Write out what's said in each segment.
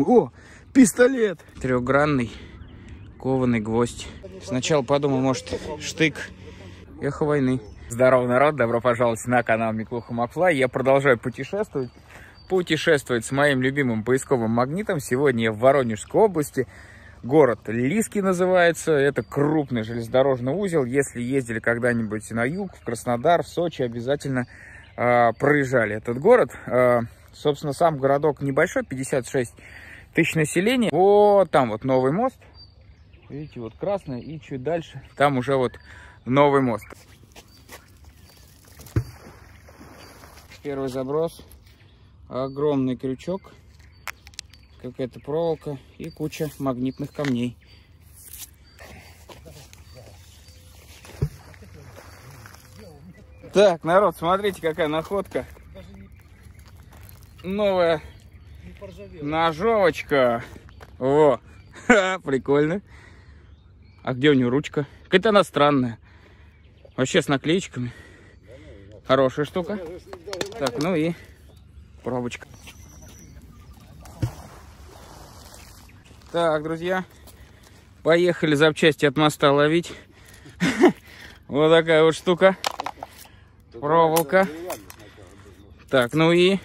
О, пистолет! Трехгранный кованый гвоздь. Сначала подумал, может, штык. Эхо войны. Здорово, народ, добро пожаловать на канал Миклуха Макфлай. Я продолжаю путешествовать. Путешествовать с моим любимым поисковым магнитом. Сегодня я в Воронежской области. Город Лиски называется. Это крупный железнодорожный узел. Если ездили когда-нибудь на юг, в Краснодар, в Сочи, обязательно э, проезжали этот город. Э, собственно, сам городок небольшой, 56 тысяч населения. Вот там вот новый мост. Видите, вот красный. И чуть дальше там уже вот новый мост. Первый заброс. Огромный крючок. Какая-то проволока и куча магнитных камней. Так, народ, смотрите, какая находка. Новая ножовочка. О, Ха, прикольно. А где у нее ручка? Какая-то она странная. Вообще с наклеечками. Хорошая штука. Так, ну и пробочка. Так, друзья, поехали запчасти от моста ловить. Вот такая вот штука. Проволока. Так, ну и,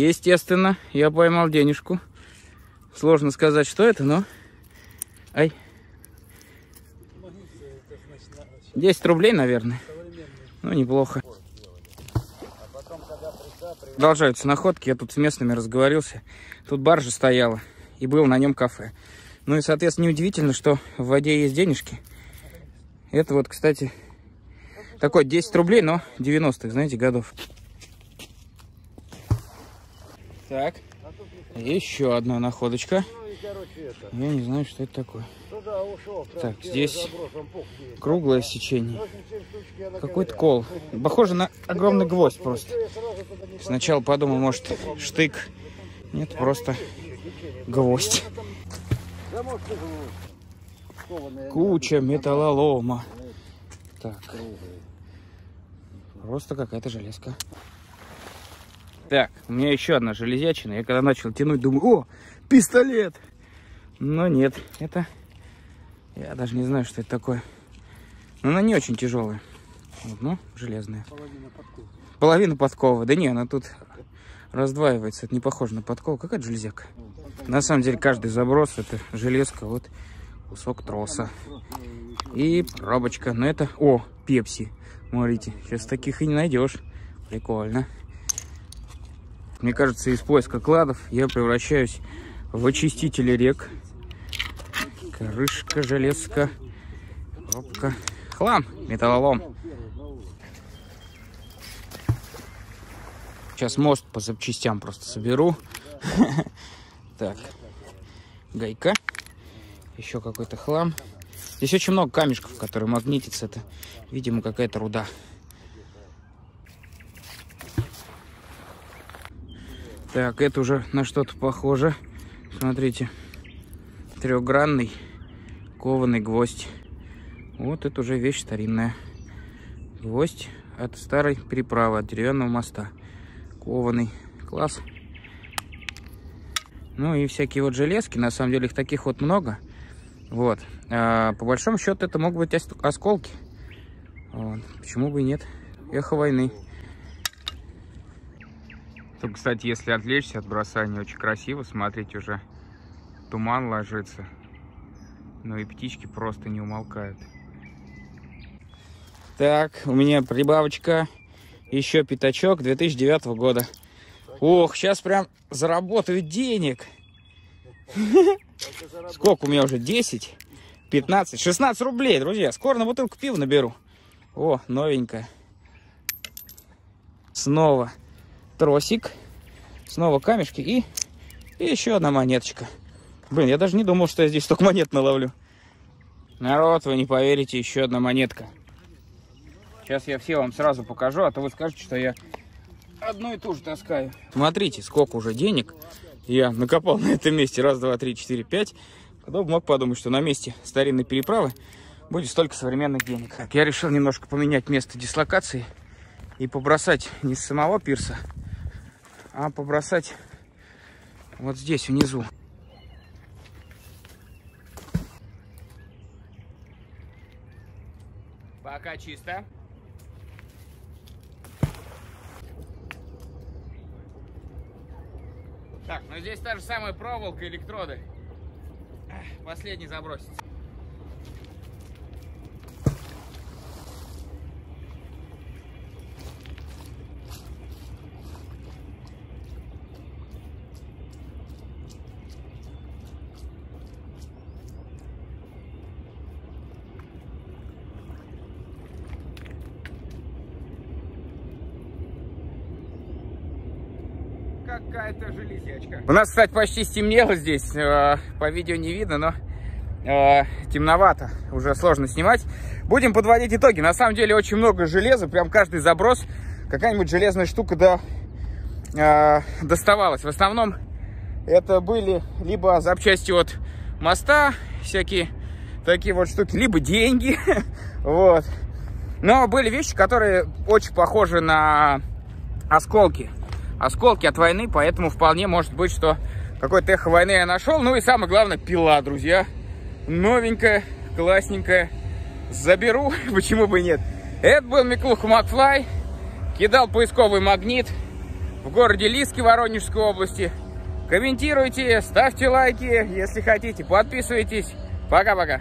естественно, я поймал денежку. Сложно сказать, что это, но... Ай. 10 рублей, наверное. Ну, неплохо. Продолжаются находки. Я тут с местными разговорился. Тут баржа стояла. И был на нем кафе. Ну и, соответственно, неудивительно, что в воде есть денежки. Это вот, кстати, такой 10 рублей, но 90-х, знаете, годов. Так. Еще одна находочка. Я не знаю, что это такое. Так, здесь круглое сечение. Какой-то кол. Похоже на огромный гвоздь просто. Сначала подумал, может, штык. Нет, просто гвоздь. Куча металлолома. Так. Просто какая-то железка. Так, у меня еще одна железячина. Я когда начал тянуть, думаю, о, пистолет! Но нет, это... Я даже не знаю, что это такое. Но она не очень тяжелая. Вот, ну, железная. Половина подковы. Половина подковы. Да не, она тут раздваивается. Это не похоже на подкову. Какая-то железяка. На самом деле, каждый заброс это железка. Вот кусок троса. И пробочка. Но это... О, пепси. Смотрите, сейчас таких и не найдешь. Прикольно. Мне кажется, из поиска кладов я превращаюсь в очиститель рек. Крышка, железка, пробка. Хлам, металлолом. Сейчас мост по запчастям просто соберу. Так, гайка. Еще какой-то хлам. Здесь очень много камешков, которые магнитятся. Это, видимо, какая-то руда. Так, это уже на что-то похоже. Смотрите, трехгранный кованый гвоздь. Вот это уже вещь старинная. Гвоздь от старой переправы, от деревянного моста. Кованый. Класс. Ну и всякие вот железки. На самом деле их таких вот много. Вот. А, по большому счету это могут быть осколки. Вот. Почему бы и нет? Эхо войны. Тут, кстати, если отвлечься от бросания, очень красиво. Смотрите, уже туман ложится. Ну и птички просто не умолкают. Так, у меня прибавочка. Еще пятачок 2009 года. Ох, сейчас прям заработаю денег. Сколько у меня уже? 10, 15, 16 рублей, друзья. Скоро на бутылку пива наберу. О, новенькая. Снова тросик. Снова камешки и, и еще одна монеточка. Блин, я даже не думал, что я здесь столько монет наловлю. Народ, вы не поверите, еще одна монетка. Сейчас я все вам сразу покажу, а то вы скажете, что я одну и ту же таскаю. Смотрите, сколько уже денег я накопал на этом месте. Раз, два, три, четыре, пять. Кто бы мог подумать, что на месте старинной переправы будет столько современных денег. Так, я решил немножко поменять место дислокации и побросать не с самого пирса, а побросать Вот здесь, внизу. Пока чисто. Так, ну здесь та же самая проволока, электроды. Последний забросится. Какая-то железячка. У нас, кстати, почти стемнело здесь. Э, по видео не видно, но э, темновато. Уже сложно снимать. Будем подводить итоги. На самом деле очень много железа. Прям каждый заброс какая-нибудь железная штука да, э, доставалась. В основном это были либо запчасти от моста, всякие такие вот штуки, либо деньги. вот. Но были вещи, которые очень похожи на осколки осколки от войны, поэтому вполне может быть, что какое-то эхо войны я нашел. Ну и самое главное, пила, друзья. Новенькая, классненькая. Заберу, почему бы и нет. Это был Миклуха Макфлай. Кидал поисковый магнит в городе Лиски Воронежской области. Комментируйте, ставьте лайки, если хотите, подписывайтесь. Пока-пока.